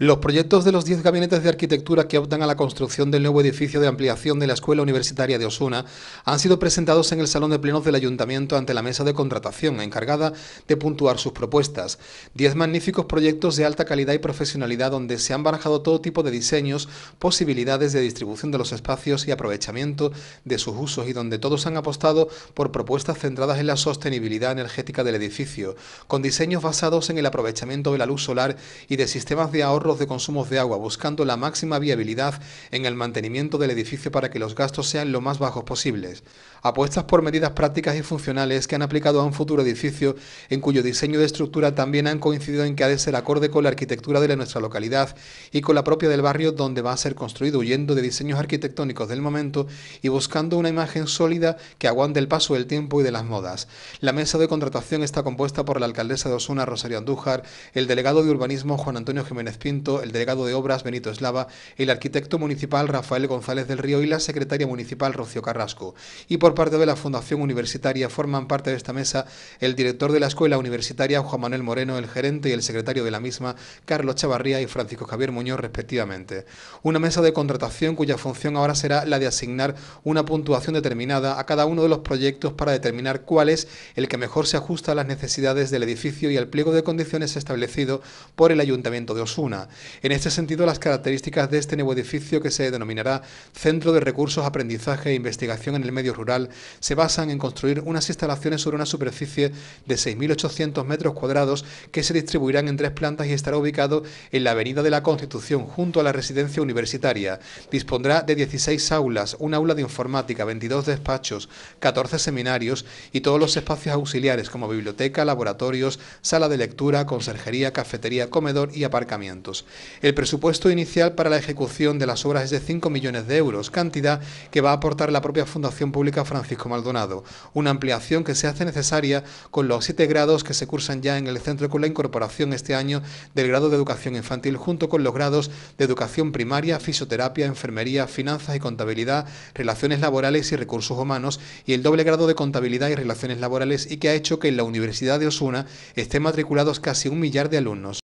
Los proyectos de los 10 gabinetes de arquitectura que optan a la construcción del nuevo edificio de ampliación de la Escuela Universitaria de Osuna han sido presentados en el Salón de Plenos del Ayuntamiento ante la mesa de contratación encargada de puntuar sus propuestas. 10 magníficos proyectos de alta calidad y profesionalidad donde se han barajado todo tipo de diseños, posibilidades de distribución de los espacios y aprovechamiento de sus usos y donde todos han apostado por propuestas centradas en la sostenibilidad energética del edificio, con diseños basados en el aprovechamiento de la luz solar y de sistemas de ahorro de consumos de agua, buscando la máxima viabilidad en el mantenimiento del edificio para que los gastos sean lo más bajos posibles. Apuestas por medidas prácticas y funcionales que han aplicado a un futuro edificio en cuyo diseño de estructura también han coincidido en que ha de ser acorde con la arquitectura de nuestra localidad y con la propia del barrio donde va a ser construido, huyendo de diseños arquitectónicos del momento y buscando una imagen sólida que aguante el paso del tiempo y de las modas. La mesa de contratación está compuesta por la alcaldesa de Osuna, Rosario Andújar, el delegado de urbanismo, Juan Antonio Jiménez Pinto, el delegado de Obras Benito Eslava, el arquitecto municipal Rafael González del Río y la secretaria municipal Rocío Carrasco. Y por parte de la Fundación Universitaria forman parte de esta mesa el director de la Escuela Universitaria Juan Manuel Moreno, el gerente y el secretario de la misma Carlos Chavarría y Francisco Javier Muñoz respectivamente. Una mesa de contratación cuya función ahora será la de asignar una puntuación determinada a cada uno de los proyectos para determinar cuál es el que mejor se ajusta a las necesidades del edificio y al pliego de condiciones establecido por el Ayuntamiento de Osuna. En este sentido, las características de este nuevo edificio, que se denominará Centro de Recursos, Aprendizaje e Investigación en el Medio Rural, se basan en construir unas instalaciones sobre una superficie de 6.800 metros cuadrados que se distribuirán en tres plantas y estará ubicado en la Avenida de la Constitución, junto a la residencia universitaria. Dispondrá de 16 aulas, un aula de informática, 22 despachos, 14 seminarios y todos los espacios auxiliares como biblioteca, laboratorios, sala de lectura, conserjería, cafetería, comedor y aparcamientos. El presupuesto inicial para la ejecución de las obras es de 5 millones de euros, cantidad que va a aportar la propia Fundación Pública Francisco Maldonado, una ampliación que se hace necesaria con los siete grados que se cursan ya en el centro con la incorporación este año del grado de educación infantil junto con los grados de educación primaria, fisioterapia, enfermería, finanzas y contabilidad, relaciones laborales y recursos humanos y el doble grado de contabilidad y relaciones laborales y que ha hecho que en la Universidad de Osuna estén matriculados casi un millar de alumnos.